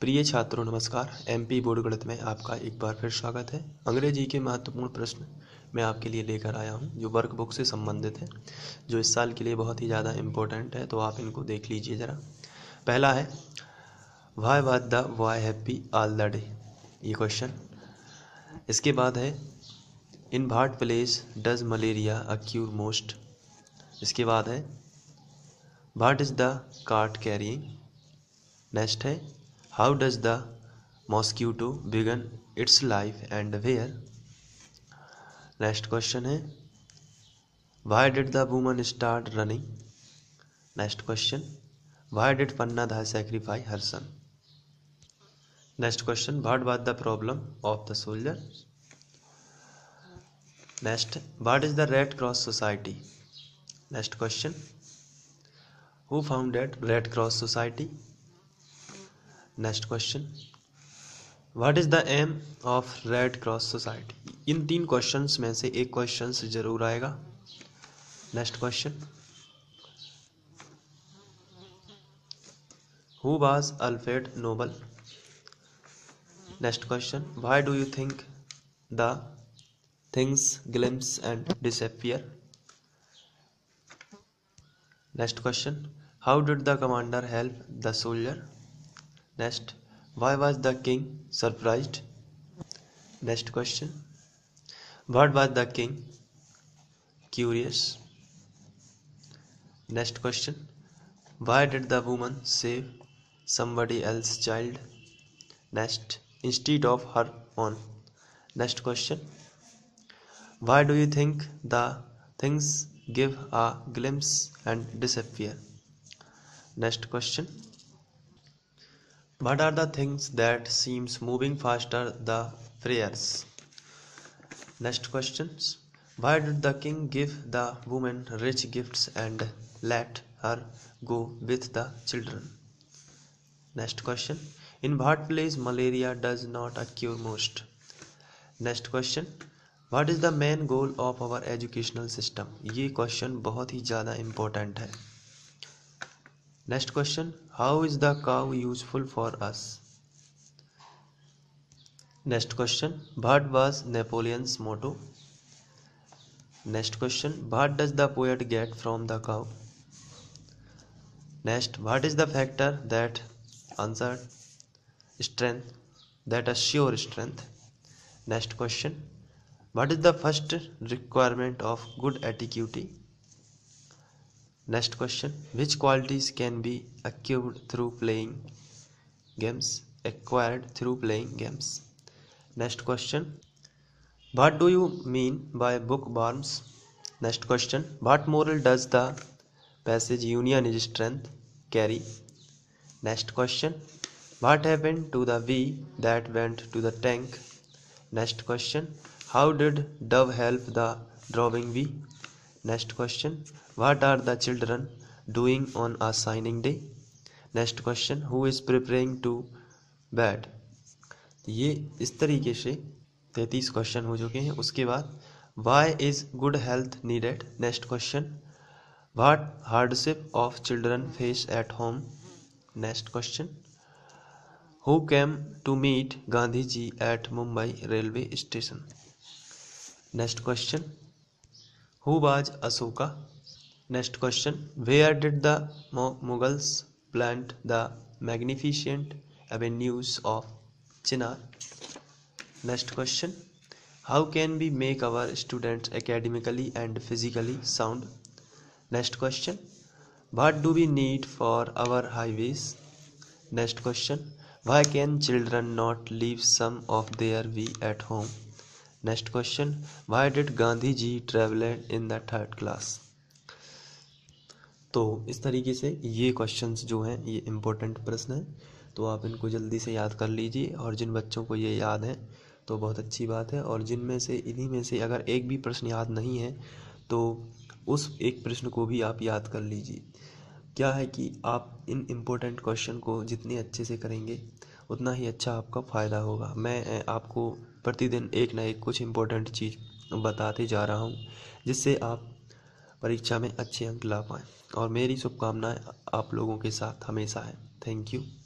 प्रिय छात्रों नमस्कार एम पी बोर्ड गणित में आपका एक बार फिर स्वागत है अंग्रेजी के महत्वपूर्ण प्रश्न मैं आपके लिए लेकर आया हूँ जो वर्क बुक से संबंधित है जो इस साल के लिए बहुत ही ज़्यादा इम्पोर्टेंट है तो आप इनको देख लीजिए ज़रा पहला है why what the why happy all the day ये क्वेश्चन इसके बाद है in what place does malaria occur most इसके बाद है what is the cart carrying next है How does the mosquito begin its life and where? Next question hai, why did the woman start running? Next question, why did Panna Dhai sacrifice her son? Next question, what was the problem of the soldier? Next, what is the Red Cross Society? Next question, who founded Red Cross Society? Next question what is the aim of Red Cross Society इन तीन questions में से एक question जरूर आएगा next question who was Alfred Nobel next question why do you think the things glimpse and disappear next question how did the commander help the soldier Next, why was the king surprised? Next question, what was the king curious? Next question, why did the woman save somebody else's child? Next, instead of her own. Next question, why do you think the things give a glimpse and disappear? Next question what are the things that seems moving faster the prayers next questions why did the king give the woman rich gifts and let her go with the children next question in what place malaria does not occur most next question what is the main goal of our educational system ये question बहुत ही ज़्यादा important है Next question How is the cow useful for us? Next question What was Napoleon's motto? Next question What does the poet get from the cow? Next What is the factor that answered? Strength that assure strength. Next question What is the first requirement of good etiquette? next question which qualities can be acquired through playing games acquired through playing games next question what do you mean by bookworms next question what moral does the passage union is strength carry next question what happened to the V that went to the tank next question how did dove help the drawing V? Next question what are the children doing on a signing day next question who is preparing to bat ये इस तरीके से तैतीस question हो चुके हैं उसके बाद why is good health needed next question what hardship of children face at home next question who came to meet Gandhi ji at Mumbai railway station next question Who was Ashoka? Next question Where did the Mughals plant the magnificent avenues of Chinar? Next question How can we make our students academically and physically sound? Next question What do we need for our highways? Next question Why can children not leave some of their we at home? Next question why did Gandhi ji travel in the third class तो इस तरीके से ये questions जो हैं ये important प्रश्न हैं तो आप इनको जल्दी से याद कर लीजिए और जिन बच्चों को ये याद हैं तो बहुत अच्छी बात है और जिनमें से इन्हीं में से अगर एक भी प्रश्न याद नहीं है तो उस एक प्रश्न को भी आप याद कर लीजिए क्या है कि आप इन इम्पोर्टेंट क्वेश्चन को जितने अच्छे से करेंगे उतना ही अच्छा आपका फ़ायदा होगा मैं आपको प्रतिदिन एक ना एक कुछ इम्पोर्टेंट चीज़ बताते जा रहा हूँ जिससे आप परीक्षा में अच्छे अंक ला पाएँ और मेरी शुभकामनाएं आप लोगों के साथ हमेशा है थैंक यू